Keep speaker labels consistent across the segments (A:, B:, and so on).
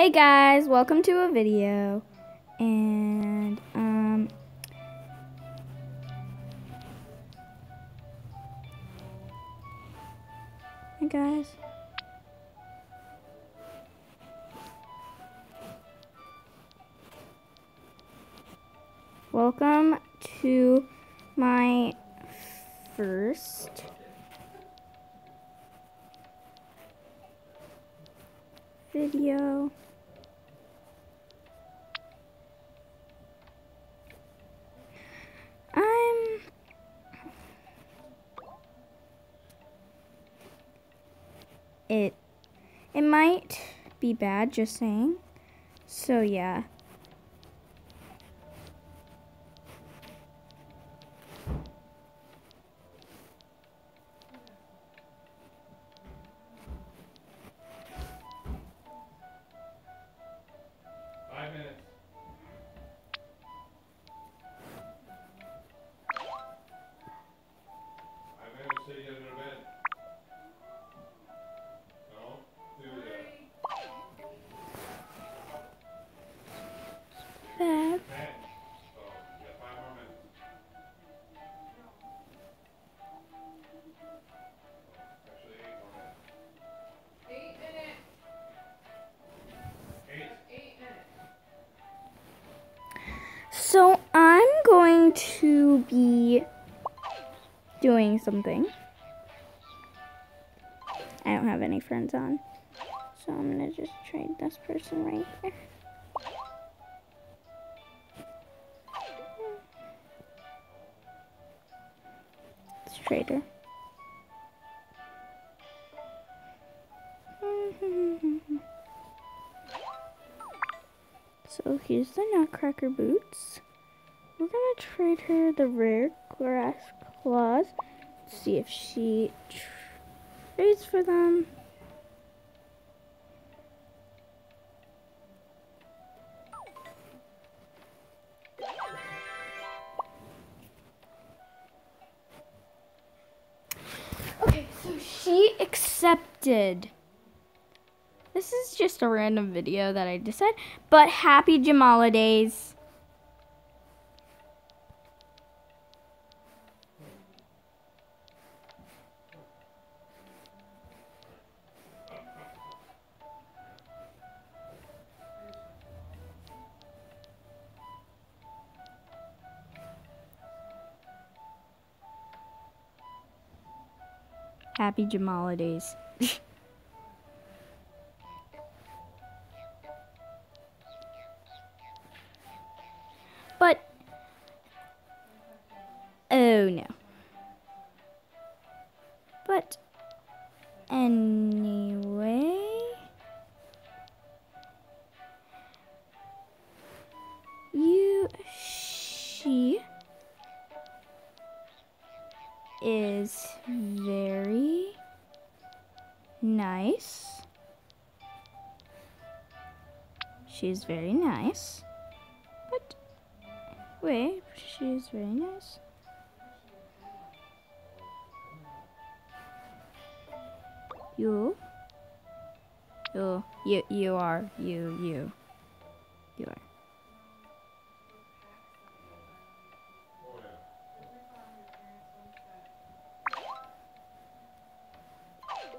A: Hey guys, welcome to a video. And, um, hey guys. Welcome to my first video. It it might be bad just saying. So yeah. Be doing something. I don't have any friends on. So I'm gonna just trade this person right here. Let's trade. So here's the Nutcracker boots. We're gonna trade her the rare grass claws. See if she trades for them. Okay, so she accepted. This is just a random video that I decided, but happy Jamala days. Happy Jamala days. but oh no. But anyway, you she is nice. She's very nice. But wait, she's very nice. You you you you are you you you are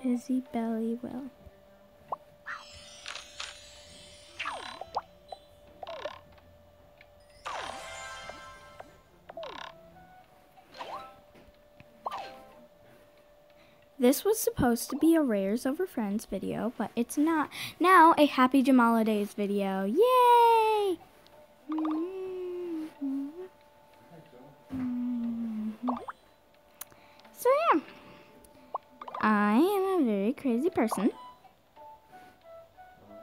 A: Izzy Bellywell. This was supposed to be a Rares Over Friends video, but it's not. Now a Happy Jamala Days video. Yay! So yeah. I am very crazy person.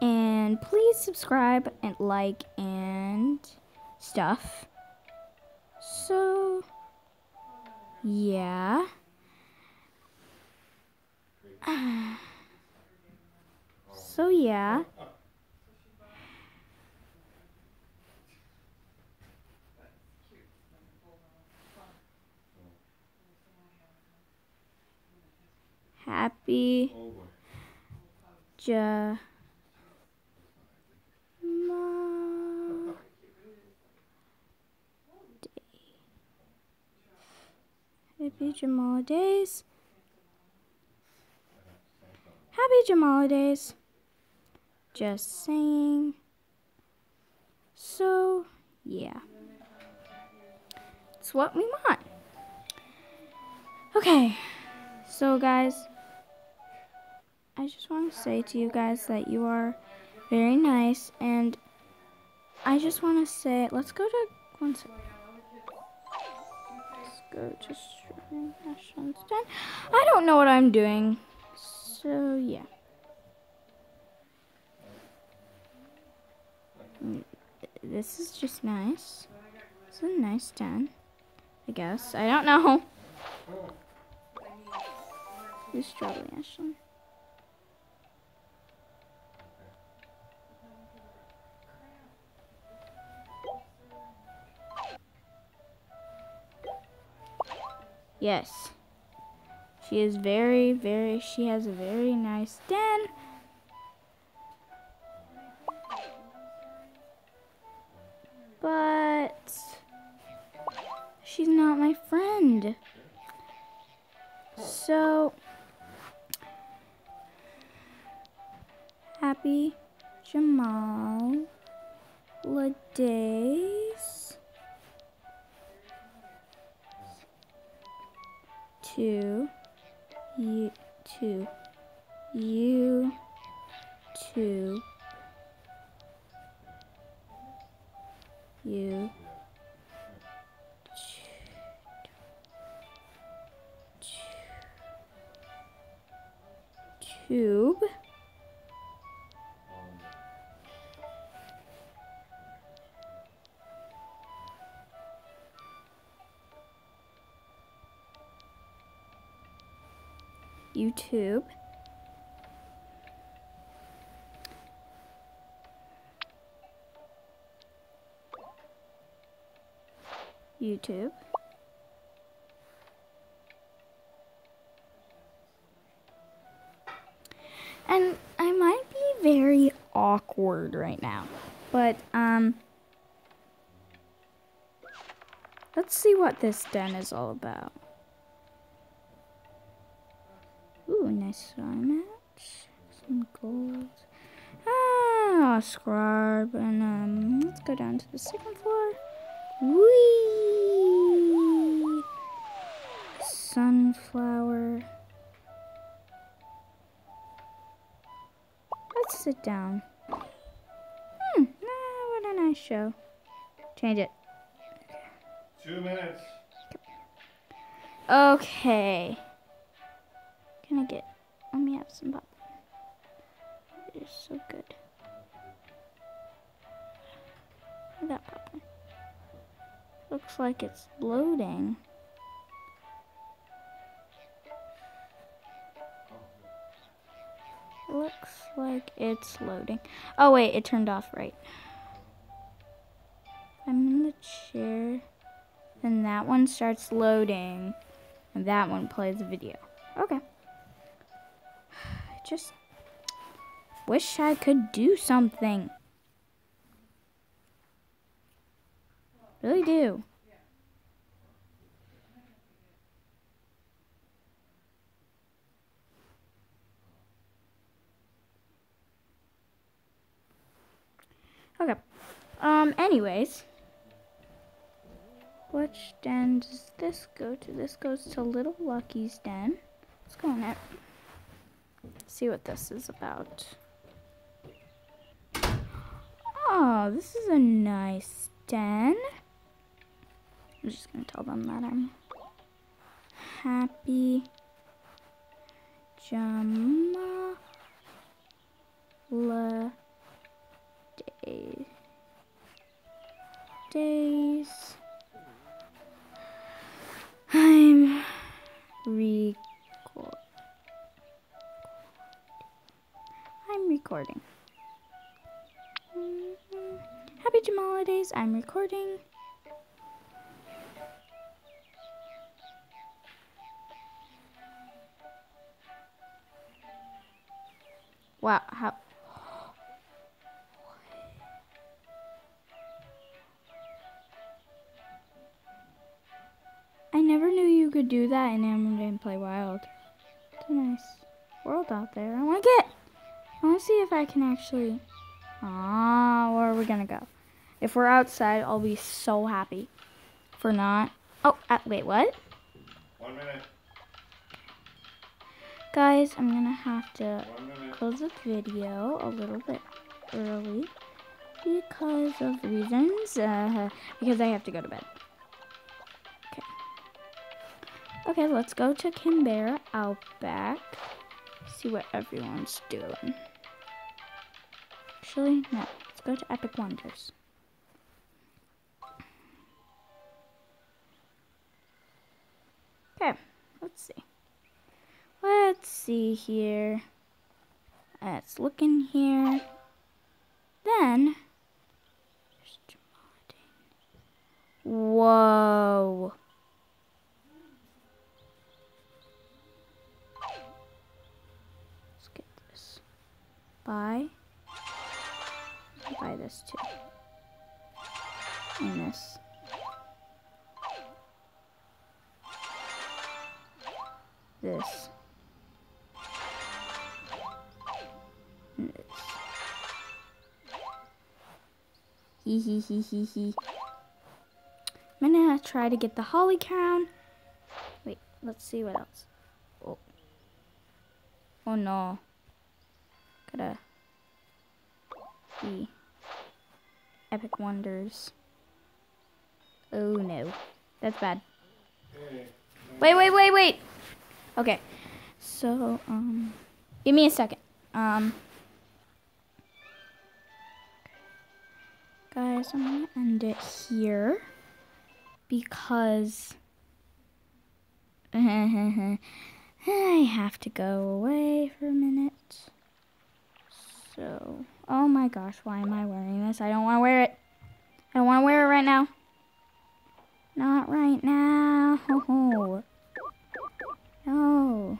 A: And please subscribe and like and stuff. So, yeah. So, yeah. Happy
B: Jama
A: Day. Happy Jamal Days. Happy Jamal Days. Just saying. So, yeah. It's what we want. Okay. So, guys. I just want to say to you guys that you are very nice and I just want to say, let's go to one sec. Let's go to den. I don't know what I'm doing. So, yeah. Mm, This is just nice. It's a nice den, I guess. I don't know. Who's struggling, Ashland? Yes. She is very, very, she has a very nice den. But she's not my friend. So happy Jamal days to you to you to you tube YouTube. YouTube. And I might be very awkward right now, but um let's see what this den is all about. Ooh, nice match. Some gold. Ah, scrub. And um, let's go down to the second floor. Whee! Sunflower. Let's sit down. Hmm, ah, what a nice show. Change it.
B: Two minutes.
A: Okay. Can I get? Let me have some pop. It is so good. That popcorn. Looks like it's loading. Looks like it's loading. Oh wait, it turned off right. I'm in the chair. Then that one starts loading. And that one plays a video. Okay. Just wish I could do something. Really do. Okay. Um, anyways. Which den does this go to? This goes to Little Lucky's den. Let's go in it. See what this is about. Oh, this is a nice den. I'm just gonna tell them that I'm happy. Jamala day days. I'm record. Recording. Happy Jamal holidays. I'm recording. Wow, how I never knew you could do that in Animal Jam Play Wild. It's a nice world out there. I want to get. I want to see if I can actually. Ah, where are we gonna go? If we're outside, I'll be so happy. If we're not. Oh, uh, wait, what?
B: One minute.
A: Guys, I'm gonna have to close the video a little bit early because of reasons. Uh, because I have to go to bed. Okay. Okay, let's go to Kimbara Outback. See what everyone's doing. Actually, no. Let's go to Epic Wonders. Okay, let's see. Let's see here. Let's look in here. Then. Whoa. Let's get this. Buy. Buy this too. And this. This. This. Hee hee hee hee hee. I'm gonna try to get the holly crown. Wait, let's see what else. Oh. Oh no. Gotta be epic wonders. Oh no. That's bad. Wait, wait, wait, wait. Okay. So, um, give me a second. Um, guys, I'm gonna end it here because I have to go away for a minute. So, oh my gosh, why am I wearing this? I don't want to wear it. I don't want to wear it right now. Not right now. No.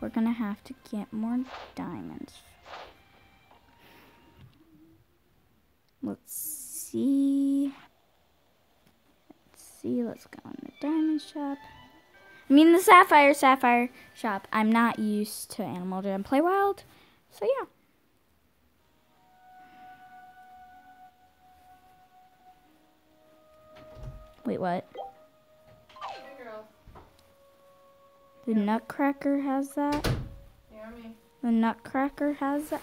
A: We're gonna have to get more diamonds. Let's see. Let's see. Let's go in the diamond shop. I mean the sapphire sapphire shop. I'm not used to Animal Jam Play Wild, so yeah. Wait, what? The Nutcracker has that? The Nutcracker has that?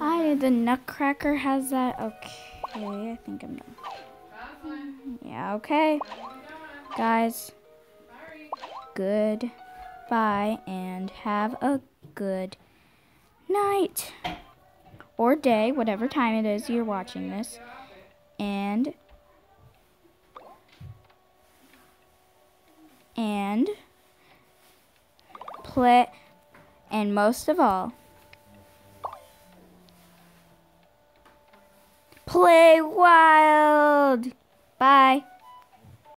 A: I the Nutcracker has that. Okay, I think I'm done. Yeah, okay. Guys,
C: Sorry.
A: goodbye and have a good night or day, whatever time it is you're watching this. And and play and most of all play wild. Bye.